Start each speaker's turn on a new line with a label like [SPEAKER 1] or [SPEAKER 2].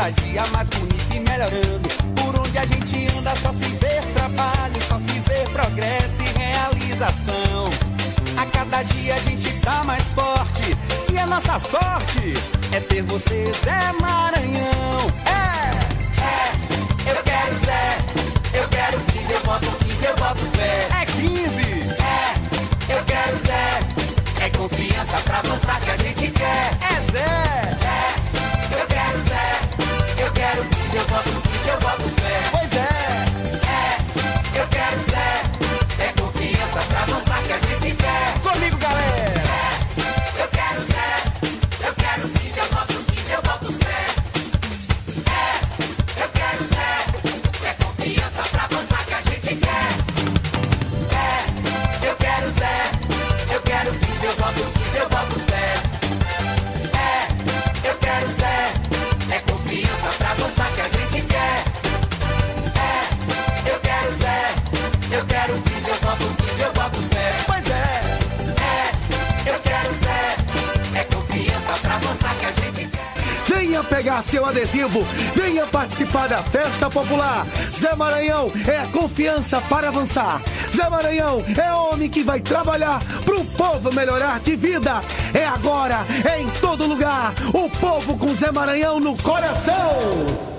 [SPEAKER 1] cada dia mais bonito e melhorando. Por onde a gente anda só se vê trabalho, só se vê progresso e realização. A cada dia a gente tá mais forte. E a nossa sorte é ter você, Zé Maranhão. É!
[SPEAKER 2] É, eu quero Zé. Eu quero 15, eu voto 15, eu voto Zé.
[SPEAKER 1] É 15!
[SPEAKER 2] É, eu quero Zé. É confiança pra avançar que a gente quer. 15, eu voto no 15, eu voto Zé.
[SPEAKER 1] É,
[SPEAKER 2] eu quero Zé. É confiança pra avançar que a gente quer. É, eu quero Zé. Eu quero 15, eu no 15, eu voto Zé.
[SPEAKER 1] Pois é!
[SPEAKER 2] É, eu quero Zé. É confiança pra avançar que a gente quer.
[SPEAKER 3] Venha pegar seu adesivo, venha participar da festa popular. Zé Maranhão é confiança para avançar. Zé Maranhão é homem que vai trabalhar pro povo melhorar de vida. É agora, é em todo lugar. O povo com Zé Maranhão no coração.